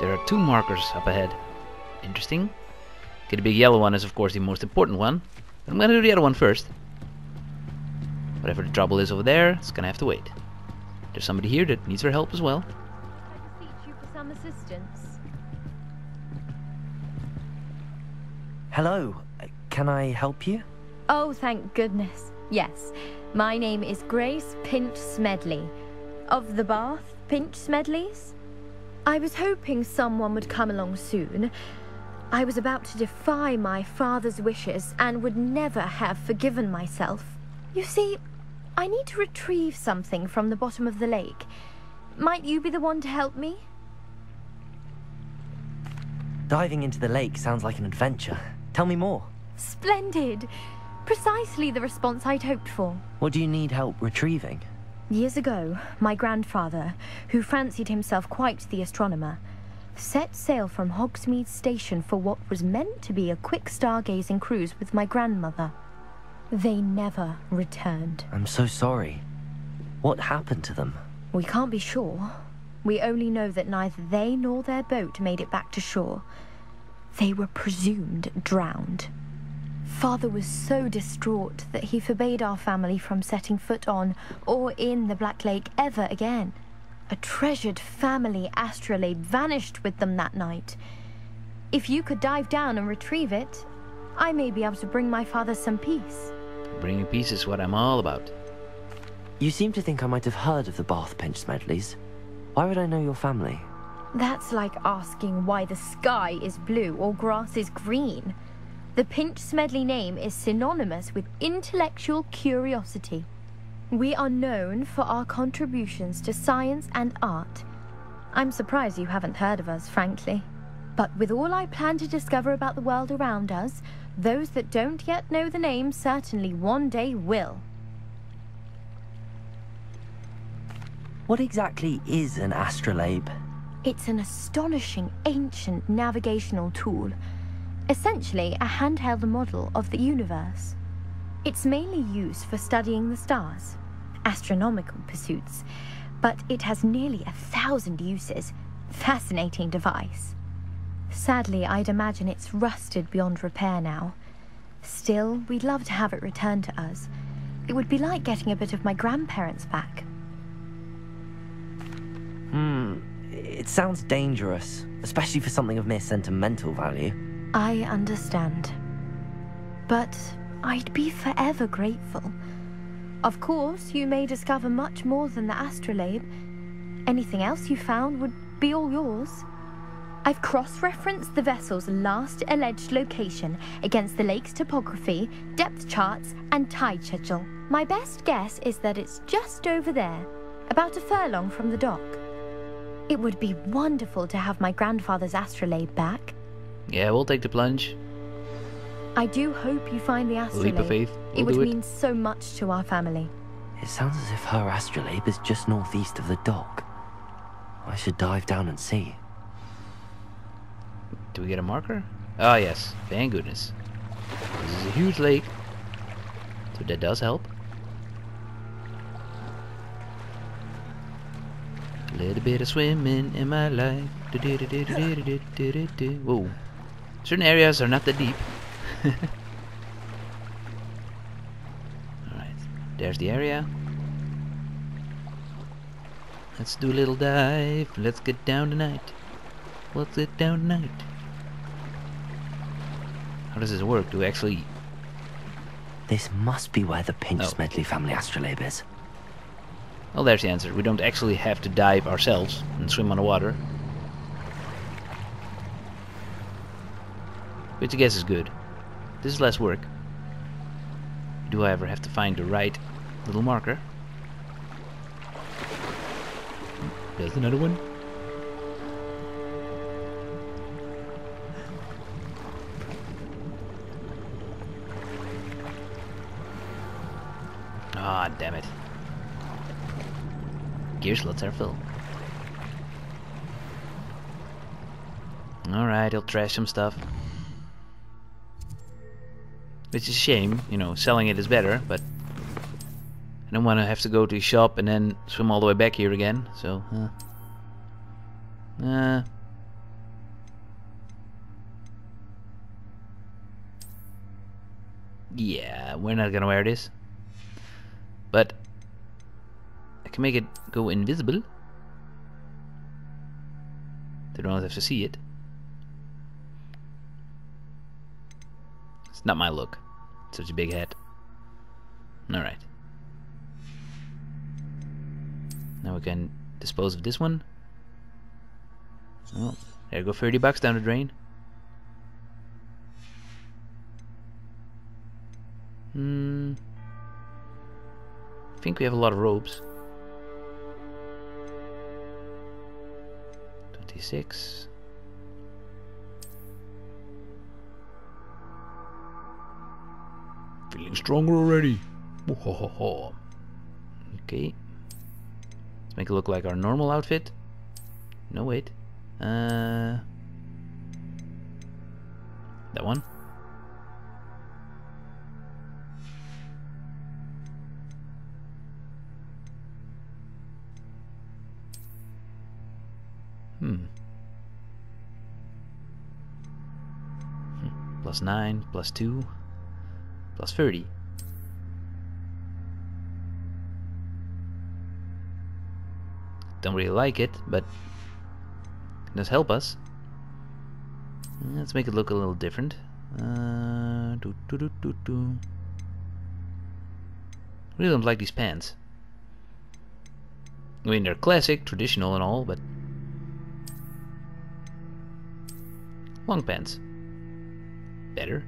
There are two markers up ahead. Interesting. Okay, the big yellow one is of course the most important one. But I'm gonna do the other one first. Whatever the trouble is over there, it's gonna have to wait. There's somebody here that needs our help as well. I beseech you for some assistance. Hello, uh, can I help you? Oh, thank goodness. Yes. My name is Grace Pinch Smedley. Of the Bath Pinch Smedleys? I was hoping someone would come along soon. I was about to defy my father's wishes and would never have forgiven myself. You see, I need to retrieve something from the bottom of the lake. Might you be the one to help me? Diving into the lake sounds like an adventure. Tell me more. Splendid! Precisely the response I'd hoped for. What do you need help retrieving? Years ago, my grandfather, who fancied himself quite the astronomer, set sail from Hogsmeade Station for what was meant to be a quick stargazing cruise with my grandmother. They never returned. I'm so sorry. What happened to them? We can't be sure. We only know that neither they nor their boat made it back to shore. They were presumed drowned. Father was so distraught that he forbade our family from setting foot on or in the Black Lake ever again. A treasured family astrolabe vanished with them that night. If you could dive down and retrieve it, I may be able to bring my father some peace. Bringing peace is what I'm all about. You seem to think I might have heard of the Bath Pinch Smedleys. Why would I know your family? That's like asking why the sky is blue or grass is green. The Pinch Smedley name is synonymous with intellectual curiosity. We are known for our contributions to science and art. I'm surprised you haven't heard of us, frankly. But with all I plan to discover about the world around us, those that don't yet know the name certainly one day will. What exactly is an astrolabe? It's an astonishing ancient navigational tool, essentially a handheld model of the universe. It's mainly used for studying the stars, astronomical pursuits, but it has nearly a thousand uses. Fascinating device. Sadly, I'd imagine it's rusted beyond repair now. Still, we'd love to have it returned to us. It would be like getting a bit of my grandparents back. Hmm, it sounds dangerous, especially for something of mere sentimental value. I understand. But I'd be forever grateful. Of course, you may discover much more than the astrolabe. Anything else you found would be all yours. I've cross-referenced the vessel's last alleged location against the lake's topography, depth charts, and tide schedule. My best guess is that it's just over there, about a furlong from the dock. It would be wonderful to have my grandfather's astrolabe back. Yeah, we'll take the plunge. I do hope you find the astrolabe. Leap of faith. We'll it would mean so much to our family. It sounds as if her astrolabe is just northeast of the dock. I should dive down and see. Do we get a marker? Oh, yes. Thank goodness. This is a huge lake. So that does help. A little bit of swimming in my life. Whoa. Certain areas are not that deep. Alright. There's the area. Let's do a little dive. Let's get down tonight. Let's get down tonight. How does this work? Do we actually... This must be where the Pinch Oh. Smedley family astrolabe is. Well, there's the answer. We don't actually have to dive ourselves and swim underwater. Which I guess is good. This is less work. Do I ever have to find the right little marker? There's another one. Ah, damn it. Gear slots are full. Alright, he'll trash some stuff. Which is a shame, you know, selling it is better, but I don't want to have to go to the shop and then swim all the way back here again, so... Uh, uh yeah, we're not gonna wear this. But I can make it go invisible. They don't have to see it. It's not my look. Such a big hat. Alright. Now we can dispose of this one. Oh, there go 30 bucks down the drain. Hmm. I think we have a lot of robes. 26. Feeling stronger already. Okay. Let's make it look like our normal outfit. No, wait. Uh, that one. Hmm. hmm. Plus 9, plus 2, plus 30. Don't really like it, but it does help us. Let's make it look a little different. Uh, doo -doo -doo -doo -doo. Really don't like these pants. I mean, they're classic, traditional and all, but long pants. Better.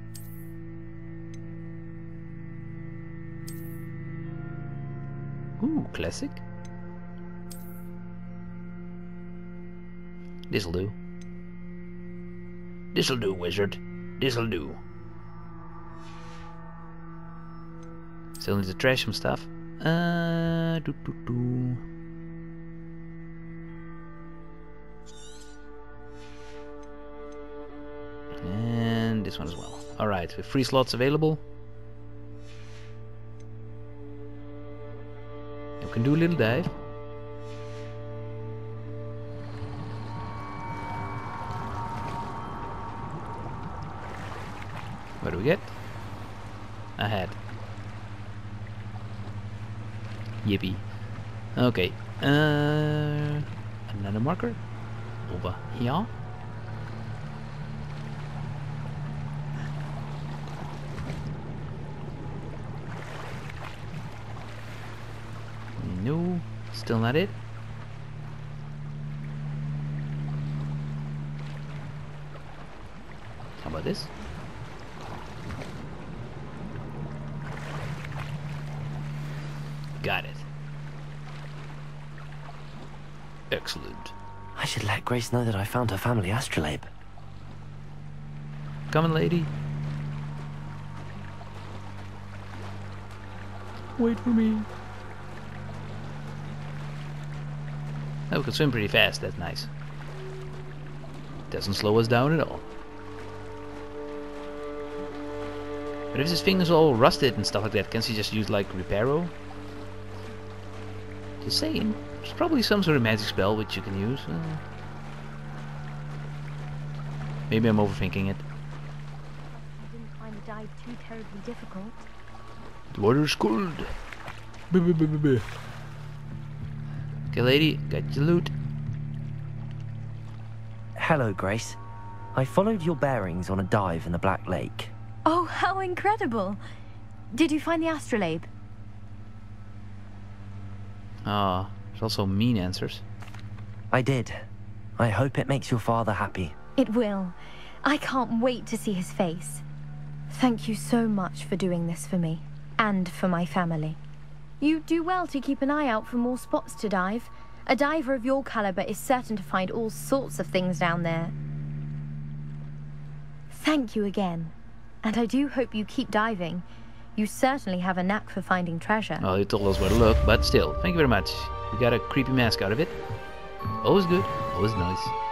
Ooh, classic. This'll do. This'll do, wizard. This'll do. Still need to trash some stuff. Uh, doo -doo -doo. And this one as well. Alright, with free slots available. Can do a little dive. What do we get? A head. Yippee. Okay. Uh, another marker. Over here. No, still not it. How about this? Got it. Excellent. I should let Grace know that I found her family astrolabe. Coming, lady. Wait for me. Oh, we can swim pretty fast. That's nice. Doesn't slow us down at all. But if this thing is all rusted and stuff like that, can't she just use like Reparo? Just saying. There's probably some sort of magic spell which you can use. Uh, maybe I'm overthinking it. I didn't find the dive too terribly difficult. The water's cold. Okay, lady, got your loot. Hello, Grace. I followed your bearings on a dive in the Black Lake. Oh, how incredible! Did you find the astrolabe? Ah, there's also mean answers. I did. I hope it makes your father happy. It will. I can't wait to see his face. Thank you so much for doing this for me, and for my family. You do well to keep an eye out for more spots to dive. A diver of your caliber is certain to find all sorts of things down there. Thank you again. And I do hope you keep diving. You certainly have a knack for finding treasure. Well, you told us where to look, but still, thank you very much. We got a creepy mask out of it. Always good, always nice.